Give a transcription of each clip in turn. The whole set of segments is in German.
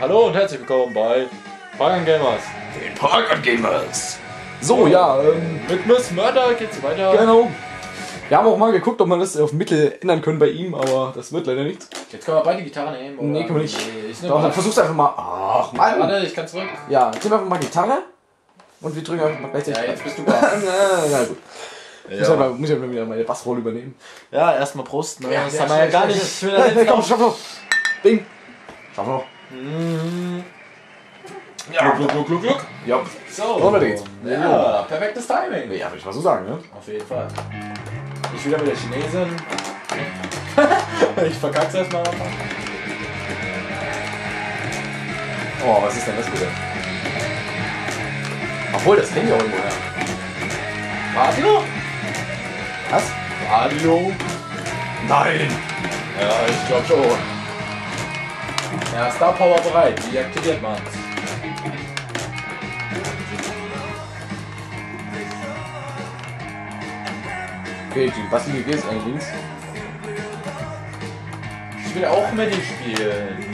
Hallo und herzlich willkommen bei Bayern Gamers. Den Park Gamers. So, ja, ähm, Mit Miss Murder geht's weiter. genau. Wir haben auch mal geguckt, ob man das auf Mittel ändern können bei ihm, aber das wird leider nichts. Jetzt können wir beide Gitarren nehmen. Oder? Nee, können wir nicht. Nee, ich Doch, dann nehme versuch's einfach mal. Ach, Mann. Warte, ich kann zurück. Ja, jetzt nehmen wir einfach mal Gitarre. Und wir drücken einfach mal gleichzeitig. Ja, jetzt bist du Bass. na, na gut. Muss, Ja, ja. muss ich ja wieder meine Bassrolle übernehmen. ja erstmal Prost. Ne? Ja, das ja, haben wir ja gar nicht. Ich Komm, schaff noch. Bing. Schaff noch. Mhm. Ja. Gluck, gluck, gluck, gluck. Ja. So. Unbedingt. Ja, perfektes Timing. Ja, würde ich mal so sagen, ne? Auf jeden Fall. Ich wieder mit der Chinesin. ich verkack's erstmal. Oh, was ist denn das bitte? Obwohl, das kennt ihr auch irgendwo her. Radio? Was? Radio? Nein. Ja, ich glaube schon. Ja, Star Power bereit. Wie aktiviert man's? Okay, die Basti geht eigentlich links. Ich will auch mit ihm spielen.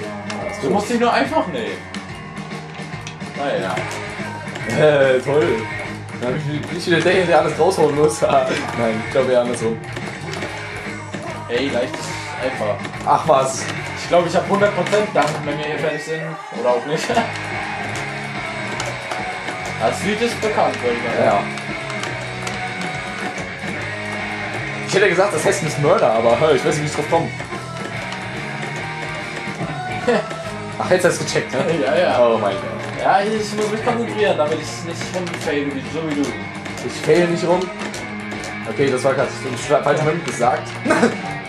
Du musst dich nur einfach nehmen. Naja. Äh, toll. Dann hab ich nicht wieder der, der alles raushauen muss. Ah, Nein, ich glaube eher andersrum. Ey, leicht einfach. Ach was. Ich glaube, ich habe 100% dann, wenn wir hier fertig sind. Oder auch nicht. Das Lied ist bekannt, würde ich sagen. Ja. Ich hätte gesagt, das heißt Miss Murder, aber hör, ich weiß nicht, wie ich drauf komme. Ach, jetzt hast du gecheckt, ne? Ja, ja. Oh mein Gott. Ja, ich muss mich konzentrieren, damit ich nicht rumfail, so wie du. Ich fail nicht rum. Okay, das war gerade falscher Moment gesagt.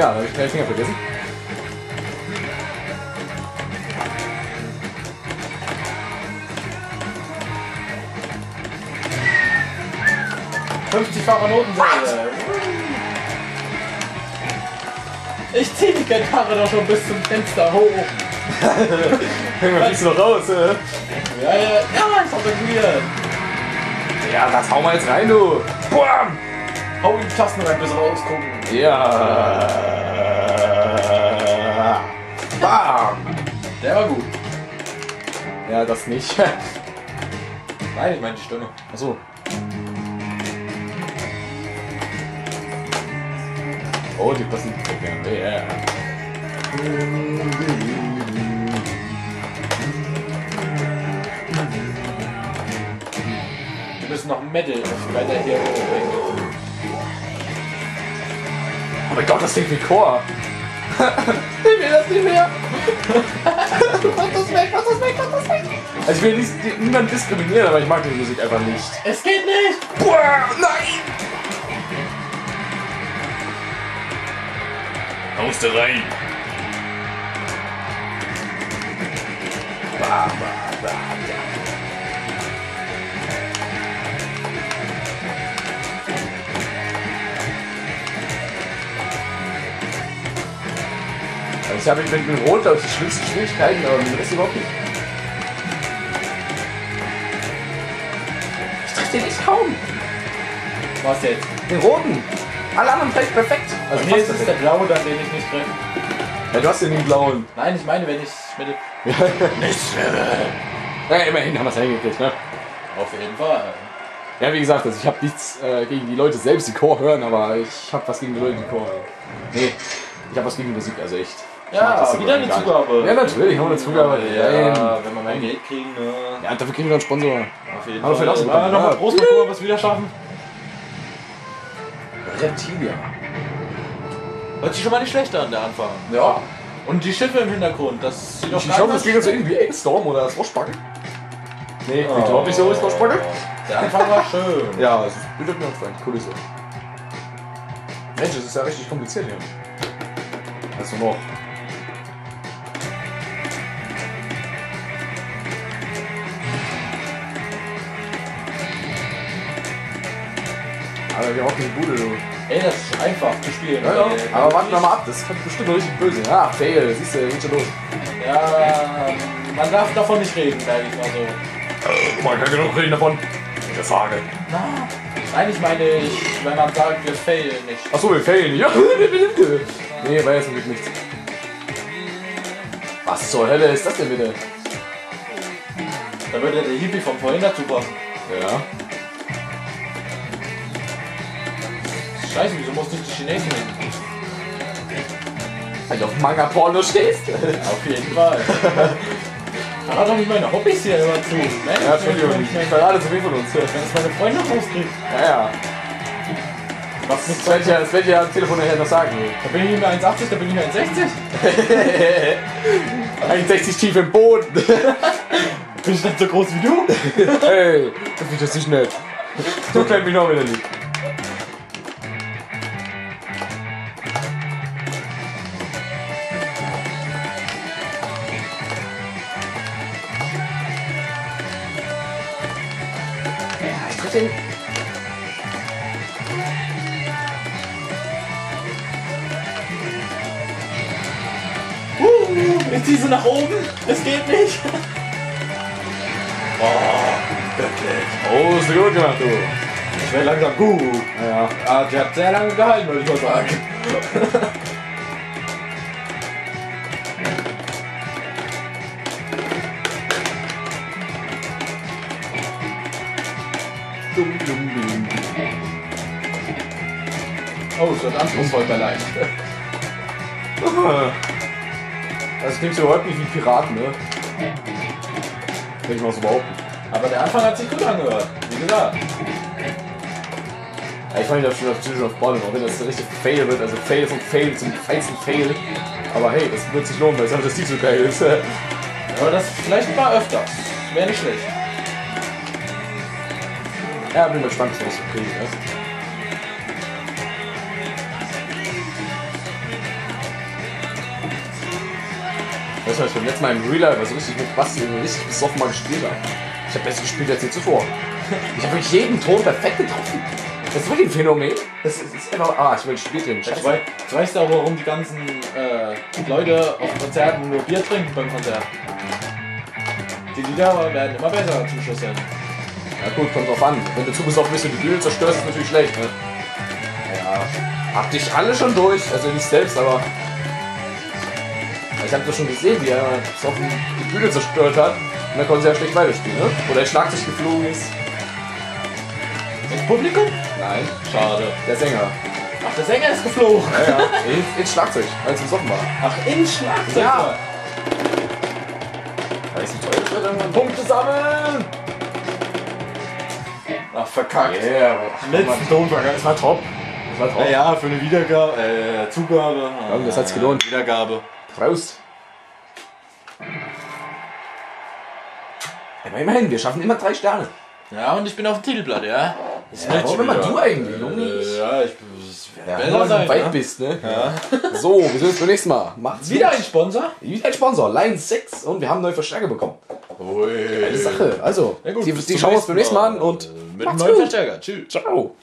Ja, da habe ich keine Finger vergessen. facher Notensäge. Ich zieh die Gitarre doch schon bis zum Fenster hoch. Irgendwann fliegst du noch raus, äh. Ja, ja, ja, ich hab probiert. Ja, das hau mal jetzt rein, du. Bam! Hau in die Tasten rein, bis rausgucken. Ja. Ja, das nicht. Nein, ich meine die Stimme. Achso. Oh, die passen. Yeah. Wir müssen noch Metal weiter hier hochbringen. Oh mein Gott, das klingt wie Chor. ich will das nicht mehr. Also ich will nicht, niemand diskriminieren, aber ich mag die Musik einfach nicht. Es geht nicht! Boah, nein! Haust du rein. Also ich habe mit dem Rot, glaube ich, die schlimmsten Schwierigkeiten, aber mit dem Rest überhaupt nicht. Ich den echt kaum. Was jetzt? Den roten. Alle anderen vielleicht perfekt. Also Hier fast ist es der blaue, dann den ich nicht treffe. Ja, du hast den blauen. Nein, ich meine, wenn ich mit dem... Ja, immerhin haben wir es hingekriegt, ne? Auf jeden Fall. Ja, wie gesagt, also ich habe nichts äh, gegen die Leute selbst, die Chor hören, aber ich habe was gegen die Leute, die Chor hören. Nee, ich habe was gegen Musik, also echt. Ich das Ja, so wieder eine. Zugabe. Ja, natürlich, haben wir eine Zugabe. Ja, Nein. wenn wir mehr Geld kriegen, ne? Ja, dafür kriegen wir einen Sponsor. Auf jeden Aber für das Fall. bekommen. Ja, nochmal Ja. Prost, mal gucken, ob wir es wieder schaffen. Reptilia. Hört sich schon mal nicht schlecht an, der Anfang. Ja. Und die Schiffe im Hintergrund, das sieht doch Ich hoffe, das klingt so irgendwie Ainstorm oder das Waschbacken. Nee, Oh. klingt überhaupt nicht so, ist Waschbacken. Der Anfang war schön. Ja, es bildet mir uns ein Kulisse. Mensch, das ist ja richtig kompliziert hier. Also noch. Aber wir rocken die Bude, du. Ey, das ist einfach zu spielen. Ja, ja. Ey, Aber warten wir mal ab, das kommt bestimmt richtig böse. Ah, fail, siehst du, geht schon los. Ja, man darf davon nicht reden, sag ich mal so. Man kann genug reden davon. Ich sage. Na, eigentlich meine ich, wenn man sagt, wir failen nicht. Achso, wir failen. Ja, Nee, war jetzt Glück nichts. Was zur Hölle ist das denn bitte? Da würde der Hippie von vorhin dazu passen. Ja. Scheiße, wieso musste ich die Chinesen nehmen? Weil du auf Manga-Porno stehst. Auf jeden Fall. Verrat doch nicht meine Hobbys hier immer zu. Mensch, Ja, Entschuldigung, ich verrate zu viel von uns. wenn es meine Freunde rauskriegt. Ja, ja. Was nicht Das werde ich ja, das ich ja am Telefon nachher noch sagen. Da bin ich nicht mehr 1,80, da bin ich mehr 1,60. 61 tief im Boden. Bin ich nicht so groß wie du? Ey, das finde ich jetzt nicht nett. So klein bin ich auch wieder nicht. Ja, den. Uh, ich zieh sie nach oben. Es geht nicht. Oh, ist gut gemacht, du. Ich werde langsam gut. Ja. Ah, die hat sehr lange gehalten, würde ich mal sagen. Dumm. Oh, es wird anspruchsvoll leicht. Das klingt so überhaupt nicht wie Piraten, ne? Ich mal so behaupten. Aber der Anfang hat sich gut angehört. Wie gesagt. Ja, ich fand das schon auf Children of Bodom, auch wenn das ein richtig Fail wird, also Fail vom Fail zum feinsten Fail. Aber hey, das wird sich lohnen, weil es einfach das Lied so geil ist. Aber das vielleicht mal öfter. Wäre nicht schlecht. Ja, bin gespannt, was du kriegen wirst. Weißt du, was ich beim letzten Mal im Real Life, also richtig mit Basti richtig besoffen mal gespielt habe? Ich habe besser gespielt als je zuvor. Ich habe wirklich jeden Ton perfekt getroffen. Das ist wirklich ein Phänomen. Das ist, ist einfach. Ah, ich will Spiel drin. Ich weiß, du weißt auch, warum die ganzen äh, Leute auf Konzerten nur Bier trinken beim Konzert. Die Lieder werden immer besser zum Schluss hin. Ja gut, kommt drauf an. Wenn du zu besoffen bist und die Bühne zerstörst, ist natürlich schlecht, ne? Ja. Habt dich alle schon durch, also nicht selbst, aber. Ich hab das schon gesehen, wie er besoffen die Bühne zerstört hat. Und dann konnte sie ja schlecht weiterspielen, ne? Oder der Schlagzeug geflogen ist. Ins Publikum? Nein, Schade. der Sänger. Ach, der Sänger ist geflogen. Ja, ja. In, ins Schlagzeug, als er besoffen war. Ach, ins Schlagzeug. Ja. Wird irgendwann. Punkte sammeln! Ach, verkackt. Yeah, Letzten verkackt. das war top. Das war top. Naja, für eine Wiedergabe, äh, Zugabe. Ja, das hat's gelohnt. Wiedergabe. Prost. Aber immerhin, wir schaffen immer drei Sterne. Ja, und ich bin auf dem Titelblatt, ja? Das Ja, warum immer du eigentlich, Junge? Äh, ja, ich Ja, besser sein, du weit ne? bist, ne? So, wir sehen uns beim nächsten Mal. Macht's Wieder gut. ein Sponsor? Wieder ein Sponsor, Line 6 und wir haben neue Verstärker bekommen. Ui. Eine Sache. Also, Ja, gut, die, die schauen wir uns beim nächsten Mal an und Mit einem macht's neuen gut. Verstärker. Tschüss. Ciao.